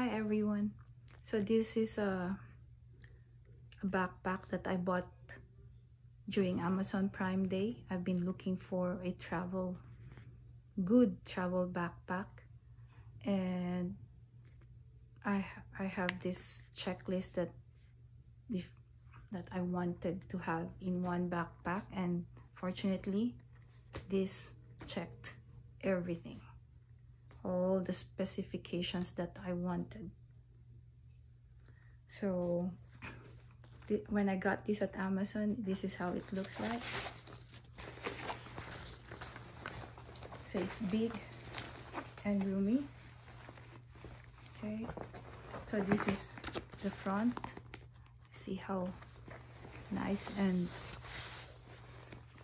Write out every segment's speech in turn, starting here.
Hi everyone. So this is a, a backpack that I bought during Amazon Prime Day. I've been looking for a travel, good travel backpack. And I, I have this checklist that if, that I wanted to have in one backpack and fortunately this checked everything all the specifications that I wanted. So when I got this at Amazon, this is how it looks like. So it's big and roomy. Okay, so this is the front. See how nice and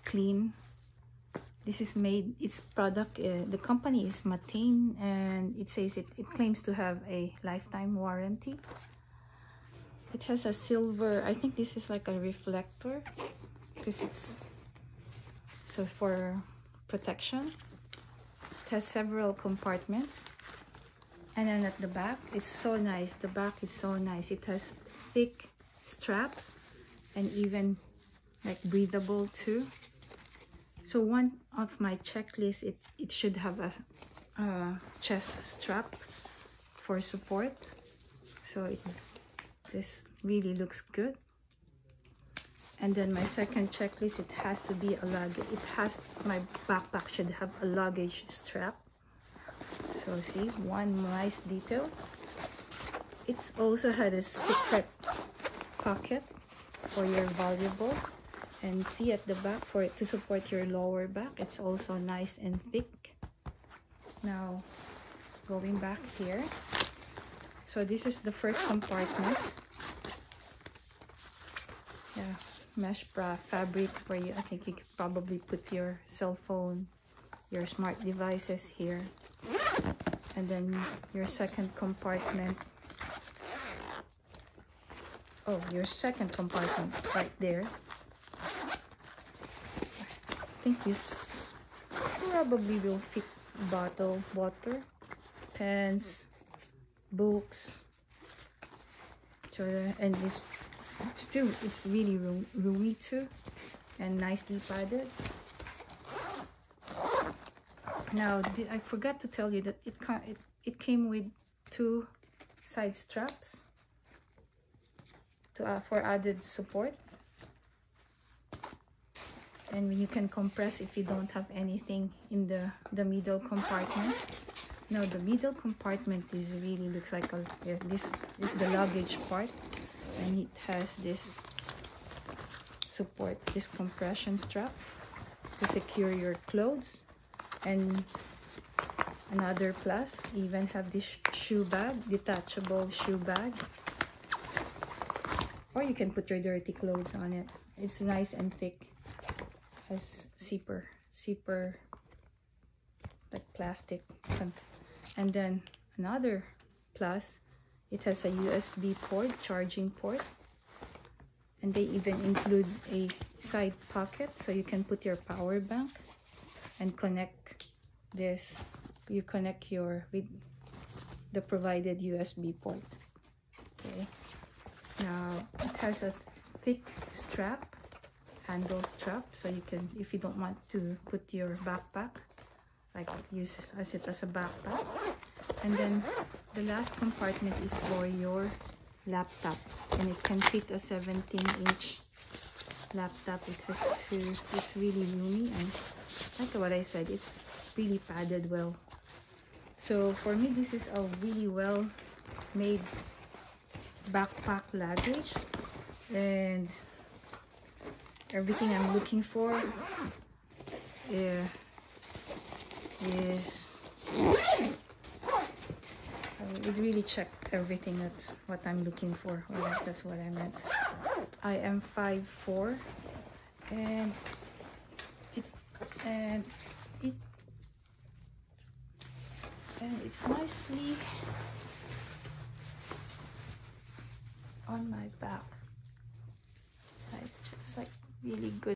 clean this is made its product uh, the company is Matein and it says it, it claims to have a lifetime warranty. It has a silver I think this is like a reflector because it's so for protection. It has several compartments. And then at the back it's so nice the back is so nice. It has thick straps and even like breathable too so one of my checklist, it, it should have a, a chest strap for support. So it, this really looks good. And then my second checklist, it has to be a luggage. It has, my backpack should have a luggage strap. So see, one nice detail. It's also had a zip pocket for your valuables and see at the back for it to support your lower back. It's also nice and thick. Now going back here. So this is the first compartment. Yeah mesh bra fabric where you i think you could probably put your cell phone your smart devices here. And then your second compartment. Oh your second compartment right there think this probably will fit bottle water pens books and it's still it's really roomy too and nicely padded. Now I forgot to tell you that it, it, it came with two side straps to, uh, for added support and you can compress if you don't have anything in the the middle compartment. Now the middle compartment is really looks like a yeah, this is the luggage part. And it has this support this compression strap to secure your clothes. And another plus even have this shoe bag detachable shoe bag. Or you can put your dirty clothes on it. It's nice and thick has zipper zipper like plastic and then another plus it has a USB port charging port. And they even include a side pocket so you can put your power bank and connect this you connect your with the provided USB port. Okay. Now it has a thick strap handle strap so you can if you don't want to put your backpack like use as it as a backpack. And then the last compartment is for your laptop and it can fit a 17 inch laptop. It has two it's really roomy and like what i said it's really padded well. So for me this is a really well made backpack luggage and everything I'm looking for. Yeah, is it really checked everything that's what I'm looking for or that's what I meant. I am 5'4 and it and it and it's nicely on my back. It's just like really good